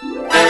Yeah.